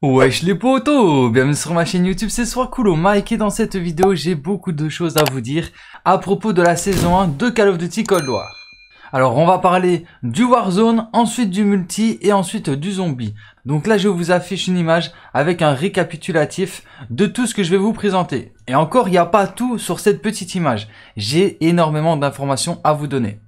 Wesh les potos Bienvenue sur ma chaîne YouTube, c'est Cool Mike et dans cette vidéo j'ai beaucoup de choses à vous dire à propos de la saison 1 de Call of Duty Cold War. Alors on va parler du Warzone, ensuite du multi et ensuite du zombie. Donc là je vous affiche une image avec un récapitulatif de tout ce que je vais vous présenter. Et encore il n'y a pas tout sur cette petite image, j'ai énormément d'informations à vous donner.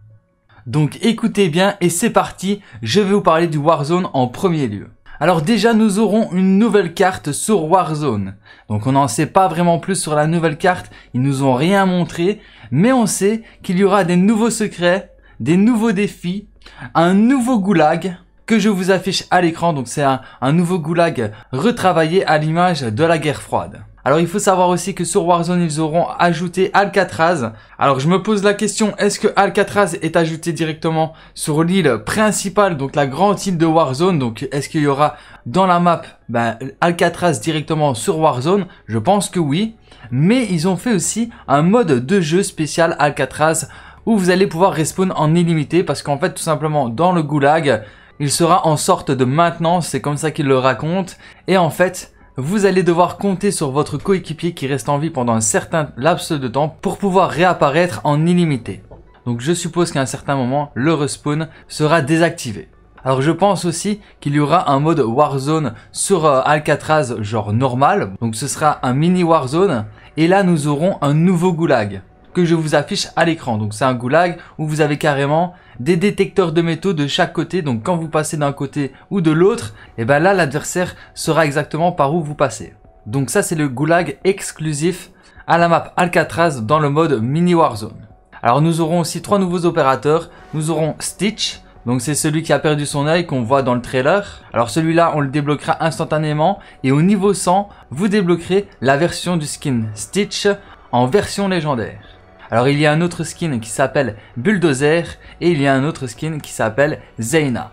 Donc écoutez bien et c'est parti, je vais vous parler du Warzone en premier lieu. Alors déjà, nous aurons une nouvelle carte sur Warzone. Donc on n'en sait pas vraiment plus sur la nouvelle carte, ils nous ont rien montré, mais on sait qu'il y aura des nouveaux secrets, des nouveaux défis, un nouveau goulag que je vous affiche à l'écran. Donc c'est un, un nouveau goulag retravaillé à l'image de la guerre froide. Alors il faut savoir aussi que sur Warzone ils auront ajouté Alcatraz. Alors je me pose la question, est-ce que Alcatraz est ajouté directement sur l'île principale, donc la grande île de Warzone? Donc est-ce qu'il y aura dans la map ben, Alcatraz directement sur Warzone? Je pense que oui. Mais ils ont fait aussi un mode de jeu spécial Alcatraz où vous allez pouvoir respawn en illimité parce qu'en fait tout simplement dans le goulag il sera en sorte de maintenance, c'est comme ça qu'ils le racontent. Et en fait, vous allez devoir compter sur votre coéquipier qui reste en vie pendant un certain laps de temps pour pouvoir réapparaître en illimité. Donc je suppose qu'à un certain moment, le respawn sera désactivé. Alors je pense aussi qu'il y aura un mode Warzone sur euh, Alcatraz genre normal. Donc ce sera un mini Warzone. Et là nous aurons un nouveau goulag que je vous affiche à l'écran. Donc c'est un goulag où vous avez carrément des détecteurs de métaux de chaque côté. Donc quand vous passez d'un côté ou de l'autre, et eh ben là l'adversaire saura exactement par où vous passez. Donc ça c'est le goulag exclusif à la map Alcatraz dans le mode mini Warzone. Alors nous aurons aussi trois nouveaux opérateurs. Nous aurons Stitch, donc c'est celui qui a perdu son œil qu'on voit dans le trailer. Alors celui-là, on le débloquera instantanément. Et au niveau 100, vous débloquerez la version du skin Stitch en version légendaire. Alors il y a un autre skin qui s'appelle Bulldozer et il y a un autre skin qui s'appelle Zeyna.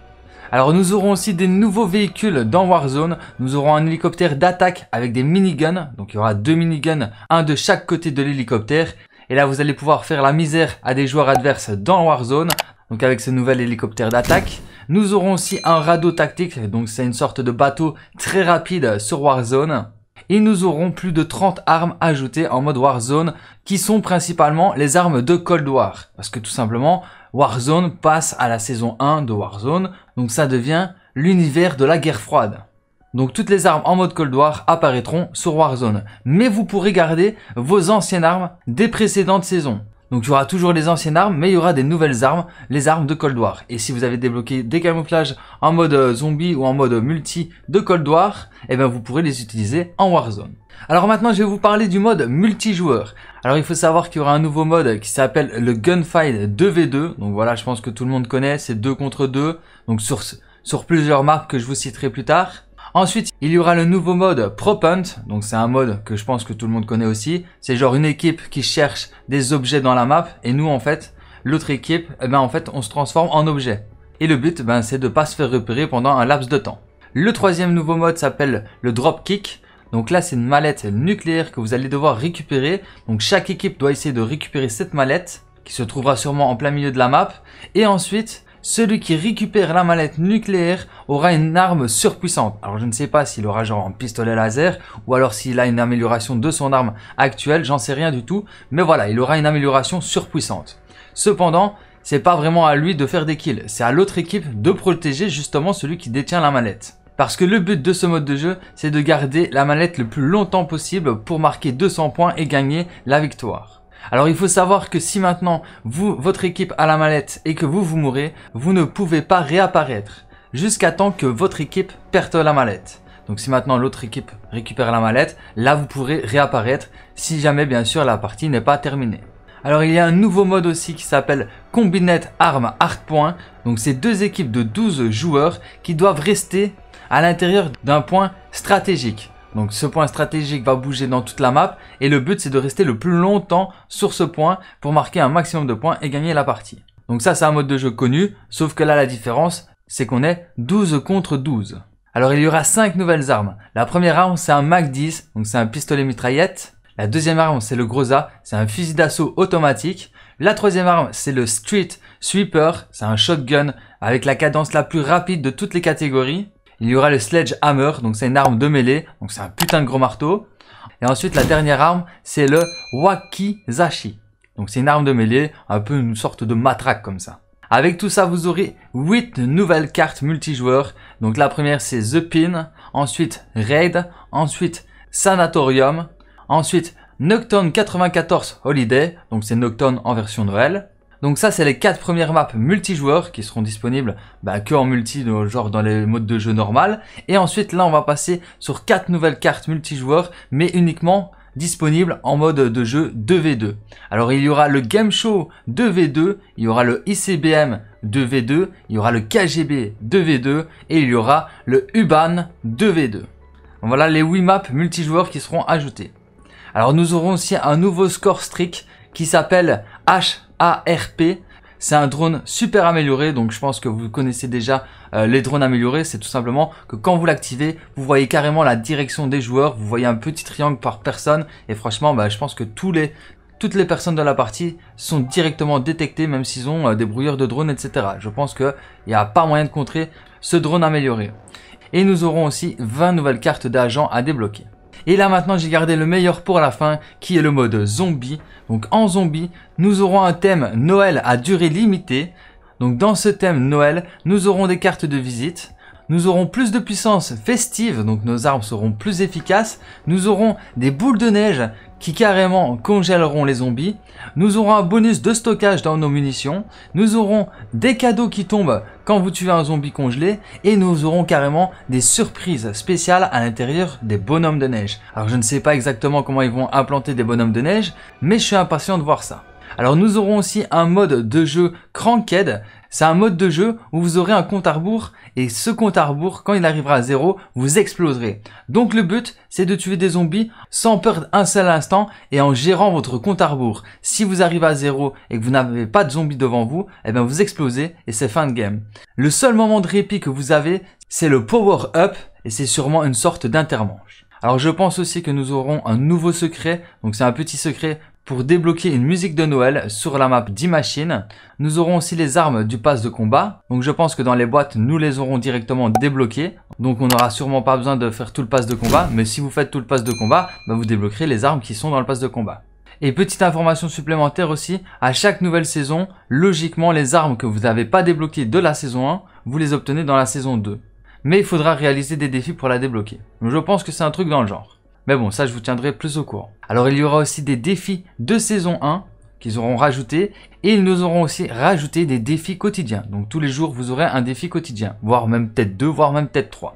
Alors nous aurons aussi des nouveaux véhicules dans Warzone. Nous aurons un hélicoptère d'attaque avec des miniguns. Donc il y aura deux miniguns, un de chaque côté de l'hélicoptère. Et là vous allez pouvoir faire la misère à des joueurs adverses dans Warzone. Donc avec ce nouvel hélicoptère d'attaque. Nous aurons aussi un radeau tactique. Donc c'est une sorte de bateau très rapide sur Warzone et nous aurons plus de 30 armes ajoutées en mode Warzone qui sont principalement les armes de Cold War. Parce que tout simplement, Warzone passe à la saison 1 de Warzone, donc ça devient l'univers de la guerre froide. Donc toutes les armes en mode Cold War apparaîtront sur Warzone. Mais vous pourrez garder vos anciennes armes des précédentes saisons. Donc il y aura toujours les anciennes armes, mais il y aura des nouvelles armes, les armes de Cold War. Et si vous avez débloqué des camouflages en mode euh, zombie ou en mode multi de Cold War, eh bien vous pourrez les utiliser en Warzone. Alors maintenant je vais vous parler du mode multijoueur. Alors il faut savoir qu'il y aura un nouveau mode qui s'appelle le Gunfight 2v2. Donc voilà, je pense que tout le monde connaît, c'est 2 contre 2. Donc sur, plusieurs maps que je vous citerai plus tard. Ensuite, il y aura le nouveau mode Prop Hunt. Donc c'est un mode que je pense que tout le monde connaît aussi. C'est genre une équipe qui cherche des objets dans la map et nous en fait, l'autre équipe, eh ben en fait, on se transforme en objet. Et le but, ben, c'est de pas se faire repérer pendant un laps de temps. Le troisième nouveau mode s'appelle le Drop Kick. Donc là, c'est une mallette nucléaire que vous allez devoir récupérer. Donc chaque équipe doit essayer de récupérer cette mallette qui se trouvera sûrement en plein milieu de la map. Et ensuite, celui qui récupère la mallette nucléaire aura une arme surpuissante. Alors je ne sais pas s'il aura genre un pistolet laser ou alors s'il a une amélioration de son arme actuelle, j'en sais rien du tout. Mais voilà, il aura une amélioration surpuissante. Cependant, c'est pas vraiment à lui de faire des kills, c'est à l'autre équipe de protéger justement celui qui détient la mallette. Parce que le but de ce mode de jeu, c'est de garder la mallette le plus longtemps possible pour marquer 200 points et gagner la victoire. Alors il faut savoir que si maintenant vous, votre équipe a la mallette et que vous vous mourrez, vous ne pouvez pas réapparaître jusqu'à temps que votre équipe perde la mallette. Donc si maintenant l'autre équipe récupère la mallette, là vous pourrez réapparaître si jamais bien sûr la partie n'est pas terminée. Alors il y a un nouveau mode aussi qui s'appelle Combinette Arme Hardpoint. Donc c'est deux équipes de 12 joueurs qui doivent rester à l'intérieur d'un point stratégique. Donc ce point stratégique va bouger dans toute la map et le but c'est de rester le plus longtemps sur ce point pour marquer un maximum de points et gagner la partie. Donc ça c'est un mode de jeu connu, sauf que là la différence c'est qu'on est 12 contre 12. Alors il y aura 5 nouvelles armes. La première arme c'est un Mac 10, donc c'est un pistolet mitraillette. La deuxième arme c'est le Groza, c'est un fusil d'assaut automatique. La troisième arme c'est le Street Sweeper, c'est un shotgun avec la cadence la plus rapide de toutes les catégories. Il y aura le Sledgehammer, donc c'est une arme de mêlée, donc c'est un putain de gros marteau. Et ensuite, la dernière arme, c'est le Wakizashi. Donc c'est une arme de mêlée, un peu une sorte de matraque comme ça. Avec tout ça, vous aurez 8 nouvelles cartes multijoueurs. Donc la première, c'est The Pin, ensuite Raid, ensuite Sanatorium, ensuite Nocturne 94 Holiday, donc c'est Nocturne en version Noël. Donc ça, c'est les quatre premières maps multijoueurs qui seront disponibles bah, que en multi, genre dans les modes de jeu normal. Et ensuite, là, on va passer sur quatre nouvelles cartes multijoueurs, mais uniquement disponibles en mode de jeu 2v2. Alors il y aura le Game Show 2v2, il y aura le ICBM 2v2, il y aura le KGB 2v2 et il y aura le UBAN 2v2. Voilà les 8 maps multijoueurs qui seront ajoutées. Alors nous aurons aussi un nouveau score streak qui s'appelle HARP. C'est un drone super amélioré, donc je pense que vous connaissez déjà euh, les drones améliorés. C'est tout simplement que quand vous l'activez, vous voyez carrément la direction des joueurs, vous voyez un petit triangle par personne, et franchement, bah, je pense que tous les, toutes les personnes de la partie sont directement détectées, même s'ils ont euh, des brouilleurs de drones, etc. Je pense qu'il n'y a pas moyen de contrer ce drone amélioré. Et nous aurons aussi 20 nouvelles cartes d'agents à débloquer. Et là maintenant j'ai gardé le meilleur pour la fin qui est le mode zombie. Donc en zombie, nous aurons un thème Noël à durée limitée. Donc dans ce thème Noël, nous aurons des cartes de visite. Nous aurons plus de puissance festive, donc nos armes seront plus efficaces. Nous aurons des boules de neige qui carrément congèleront les zombies. Nous aurons un bonus de stockage dans nos munitions. Nous aurons des cadeaux qui tombent quand vous tuez un zombie congelé. Et nous aurons carrément des surprises spéciales à l'intérieur des bonhommes de neige. Alors je ne sais pas exactement comment ils vont implanter des bonhommes de neige, mais je suis impatient de voir ça. Alors nous aurons aussi un mode de jeu Cranked. C'est un mode de jeu où vous aurez un compte à rebours et ce compte à quand il arrivera à zéro, vous exploserez. Donc le but, c'est de tuer des zombies sans perdre un seul instant et en gérant votre compte à rebours. Si vous arrivez à zéro et que vous n'avez pas de zombies devant vous, eh bien vous explosez et c'est fin de game. Le seul moment de répit que vous avez, c'est le power up et c'est sûrement une sorte d'intermanche. Alors je pense aussi que nous aurons un nouveau secret, donc c'est un petit secret pour débloquer une musique de Noël sur la map d'Imachine. Nous aurons aussi les armes du pass de combat. Donc je pense que dans les boîtes, nous les aurons directement débloquées. Donc on n'aura sûrement pas besoin de faire tout le pass de combat. Mais si vous faites tout le pass de combat, bah, vous débloquerez les armes qui sont dans le pass de combat. Et petite information supplémentaire aussi, à chaque nouvelle saison, logiquement les armes que vous n'avez pas débloquées de la saison 1, vous les obtenez dans la saison 2. Mais il faudra réaliser des défis pour la débloquer. je pense que c'est un truc dans le genre. Mais bon, ça je vous tiendrai plus au courant. Alors il y aura aussi des défis de saison 1 qu'ils auront rajouté et ils nous auront aussi rajouté des défis quotidiens. Donc tous les jours vous aurez un défi quotidien, voire même peut-être deux, voire même peut-être trois.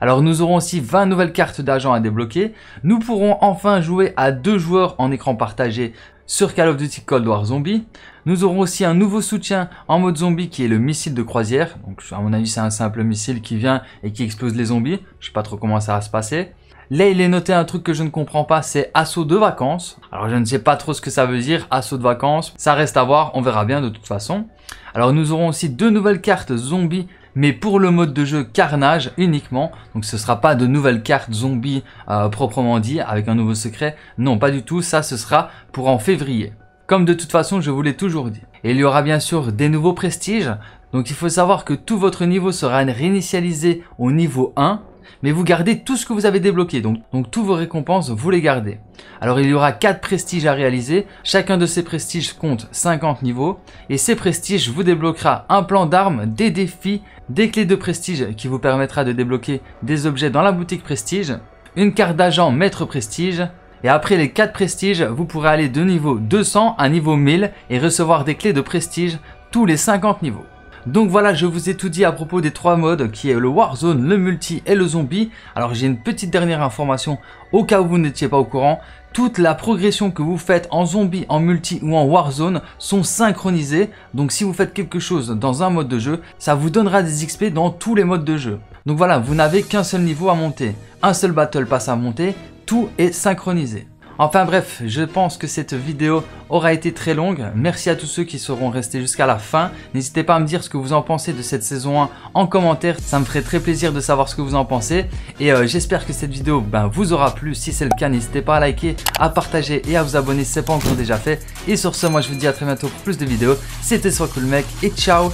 Alors nous aurons aussi 20 nouvelles cartes d'agents à débloquer. Nous pourrons enfin jouer à deux joueurs en écran partagé sur Call of Duty Cold War Zombie. Nous aurons aussi un nouveau soutien en mode zombie qui est le missile de croisière. Donc à mon avis c'est un simple missile qui vient et qui explose les zombies. Je sais pas trop comment ça va se passer. Là, il est noté un truc que je ne comprends pas, c'est assaut de vacances. Alors, je ne sais pas trop ce que ça veut dire, assaut de vacances. Ça reste à voir, on verra bien de toute façon. Alors, nous aurons aussi deux nouvelles cartes zombies, mais pour le mode de jeu carnage uniquement. Donc, ce sera pas de nouvelles cartes zombies euh, proprement dit, avec un nouveau secret. Non, pas du tout, ça, ce sera pour en février. Comme de toute façon, je vous l'ai toujours dit. Et il y aura bien sûr des nouveaux prestiges. Donc il faut savoir que tout votre niveau sera réinitialisé au niveau 1 mais vous gardez tout ce que vous avez débloqué, donc, donc tous vos récompenses, vous les gardez. Alors il y aura 4 prestiges à réaliser, chacun de ces prestiges compte 50 niveaux, et ces prestiges vous débloquera un plan d'armes, des défis, des clés de prestige qui vous permettra de débloquer des objets dans la boutique prestige, une carte d'agent maître prestige, et après les 4 prestiges, vous pourrez aller de niveau 200 à niveau 1000 et recevoir des clés de prestige tous les 50 niveaux. Donc voilà, je vous ai tout dit à propos des trois modes qui est le Warzone, le multi et le zombie. Alors j'ai une petite dernière information au cas où vous n'étiez pas au courant. Toute la progression que vous faites en zombie, en multi ou en Warzone sont synchronisées. Donc si vous faites quelque chose dans un mode de jeu, ça vous donnera des XP dans tous les modes de jeu. Donc voilà, vous n'avez qu'un seul niveau à monter, un seul battle pass à monter, tout est synchronisé. Enfin bref, je pense que cette vidéo aura été très longue. Merci à tous ceux qui seront restés jusqu'à la fin. N'hésitez pas à me dire ce que vous en pensez de cette saison 1 en commentaire. Ça me ferait très plaisir de savoir ce que vous en pensez. Et euh, j'espère que cette vidéo ben, vous aura plu. Si c'est le cas, n'hésitez pas à liker, à partager et à vous abonner si ce n'est pas encore déjà fait. Et sur ce, moi je vous dis à très bientôt pour plus de vidéos. C'était Soit Cool Mec et ciao.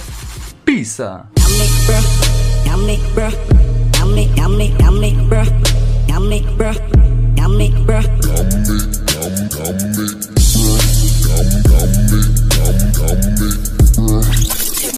Peace. me, bruh.